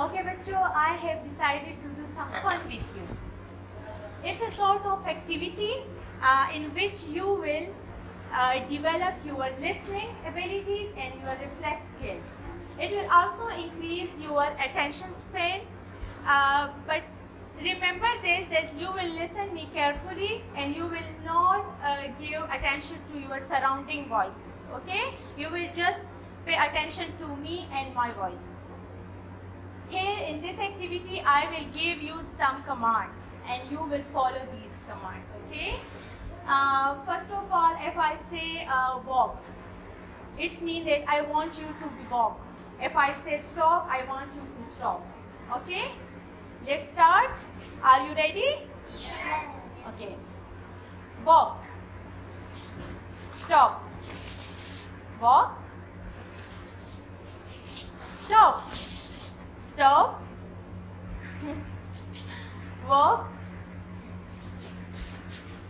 Okay, Bacho, I have decided to do some fun with you. It's a sort of activity uh, in which you will uh, develop your listening abilities and your reflex skills. It will also increase your attention span. Uh, but remember this that you will listen me carefully and you will not uh, give attention to your surrounding voices. Okay? You will just pay attention to me and my voice. Here in this activity, I will give you some commands and you will follow these commands, okay? Uh, first of all, if I say uh, walk, it means that I want you to walk. If I say stop, I want you to stop, okay? Let's start. Are you ready? Yes. Okay. Walk. Stop. Walk. Stop. तो stop walk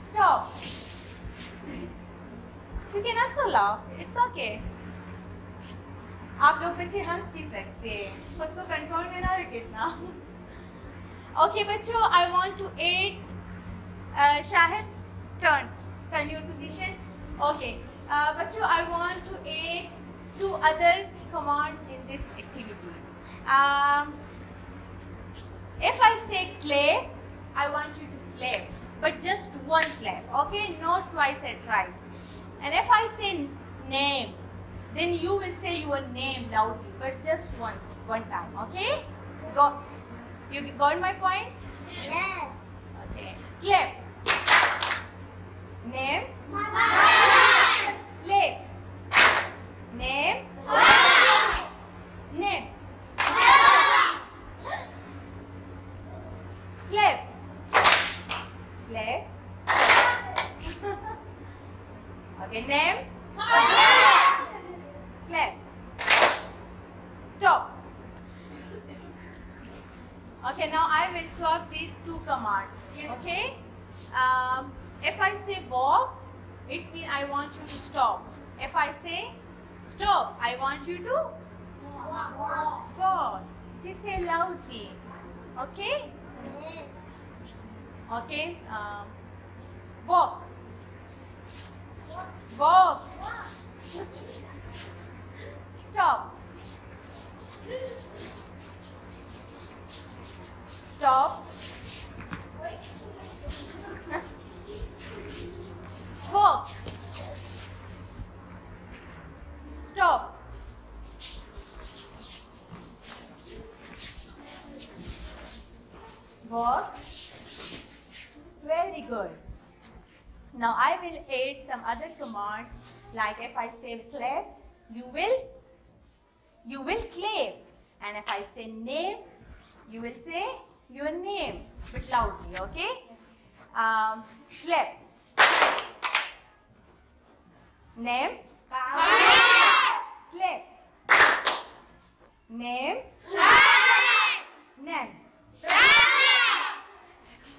stop. You can also laugh it's okay. आप लोग बच्चे हंस भी सकते। हैं खुद को कंट्रोल में ना रखना ओके बच्चों I want to add Shahid. Turn turn your position okay बच्चों I want to add two other commands in this activity Um, if I say clap, I want you to clap, but just one clap. Okay, not twice or thrice. And if I say name, then you will say your name loudly, but just one one time. Okay, go. You got my point? Yes. Okay. Clap. Name. Clap. Name. Name. Clap. Clap. Name. Stop. Okay, now I will swap these two commands. Okay? Um, if I say walk, it means I want you to stop. If I say stop, I want you to walk. fall. Just say loudly. Okay? Yes. Okay? Um, walk. Walk. Stop. Stop. Walk. Stop. Walk. Very good. Now I will add some other commands like if I say clap, you will you will clap. And if I say name, you will say your name but loudly, okay? Um, clap. Name. Clap. Name. Name.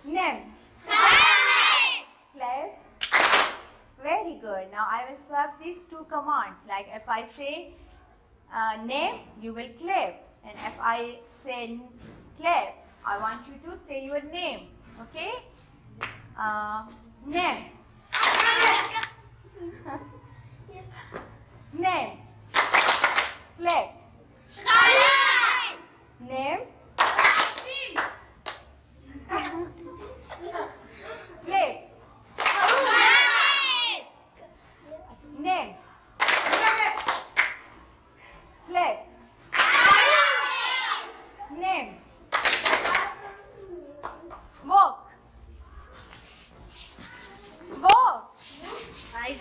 Name. Clap. Very good. Now I will swap these two commands. Like if I say uh, name, you will clap. And if I say clap, I want you to say your name. Okay? Uh, name. name. Clap. Name. Clap. Name. Clap. Name. Walk. Walk. I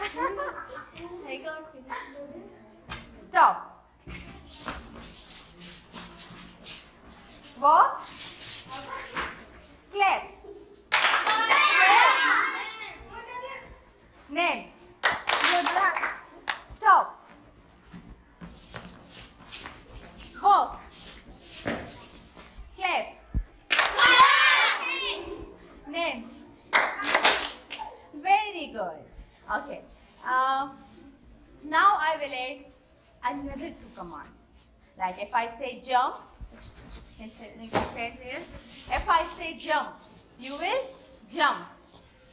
I got it. Stop. Walk. Clap. Name. Stop. Walk. Clap. Name. Very good. Okay. Um, now I will add another two commands. Like if I say jump, can you can say it here. If I say jump, you will jump.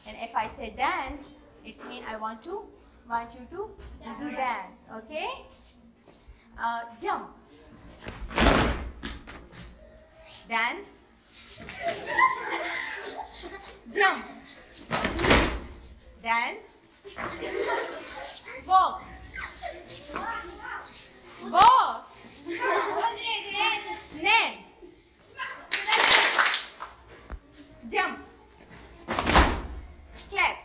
And if I say dance, it's mean I want to want you to do dance. Okay? Uh, jump. Dance. Jump. Dance. Walk. Walk. Name. Jump. Clap.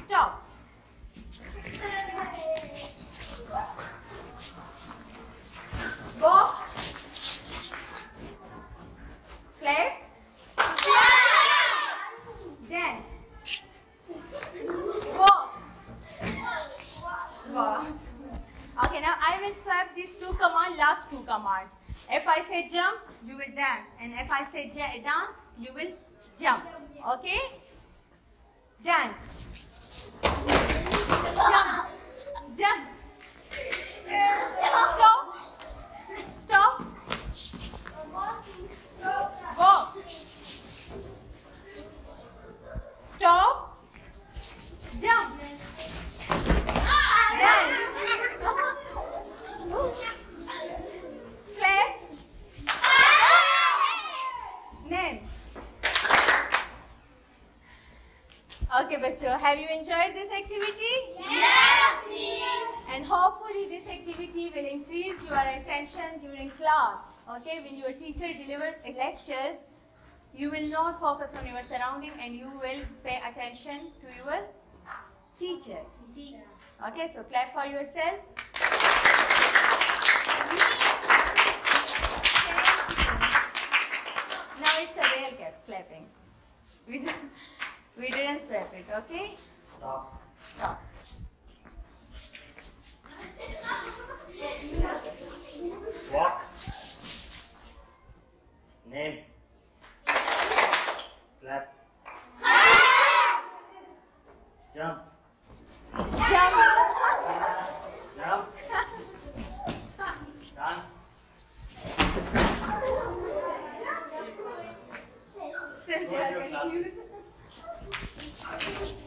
Stop. Walk. Clap. Dance. Walk. Walk. Okay, now I will swap these two commands, last two commands. If I say jump, you will dance. And if I say dance, you will jump. Okay? Dance. Jump. Jump. Stop. Okay, bachcho, have you enjoyed this activity? Yes! And hopefully this activity will increase your attention during class. Okay, when your teacher delivers a lecture, you will not focus on your surrounding and you will pay attention to your teacher. Okay, so clap for yourself. okay? Stop. Stop. Walk. Name. Clap. Jump. Jump. Jump. Dance. Still time.